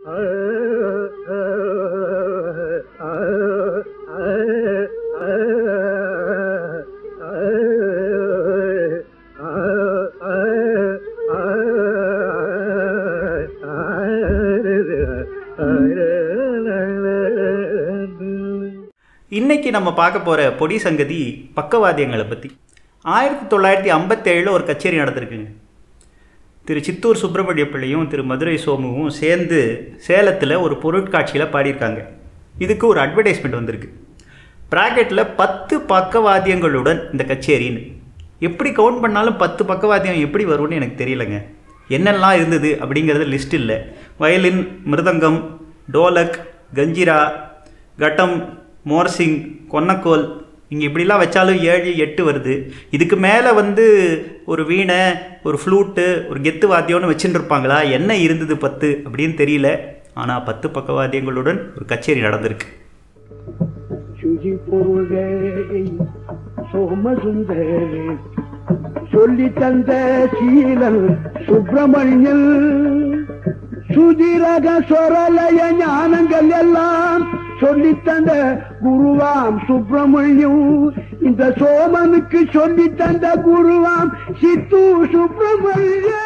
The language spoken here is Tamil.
இன்னைக்கு நம்ம பார்க்க போகிற பொடி சங்கதி பக்கவாத்தியங்களை பற்றி ஆயிரத்தி தொள்ளாயிரத்தி ஐம்பத்தேழில் ஒரு கச்சேரி நடந்திருக்குங்க. திரு சித்தூர் சுப்பிரமணிய பிள்ளையும் திரு மதுரை சோமுவும் சேர்ந்து சேலத்தில் ஒரு பொருட்காட்சியில் பாடியிருக்காங்க. இதுக்கு ஒரு அட்வர்டைஸ்மெண்ட் வந்திருக்கு. ப்ராக்கெட்டில் பத்து பக்கவாத்தியங்களுடன் இந்த கச்சேரின்னு. எப்படி கவுண்ட் பண்ணாலும் பத்து பக்கவாத்தியம் எப்படி வரும்னு எனக்கு தெரியலைங்க. என்னெல்லாம் இருந்தது அப்படிங்கிறது லிஸ்ட் இல்லை. வயலின் மிருதங்கம் டோலக் கஞ்சிரா கட்டம் மோர்சிங் கொன்னக்கோல் இங்கே இப்படிலாம் வச்சாலும் ஏழு எட்டு வருது. இதுக்கு மேலே வந்து ஒரு வீணை ஒரு ஃப்ளூட்டு ஒரு கெத்து வாத்தியம்னு வச்சுட்டு இருப்பாங்களா என்ன இருந்தது பத்து அப்படின்னு தெரியல. ஆனால் பத்து பக்கவாத்தியங்களுடன் ஒரு கச்சேரி நடந்திருக்கு. சுஜி சொல்லி தந்த சீலன் சுப்பிரமணியன் சுதிரக சொரலய ஞானங்கள் எல்லாம் சொல்லித்தந்த குருவாம் சுப்பிரமணியம். இந்த சோமனுக்கு சொல்லித்தந்த குருவாம் சித்து சுப்பிரமணியம்.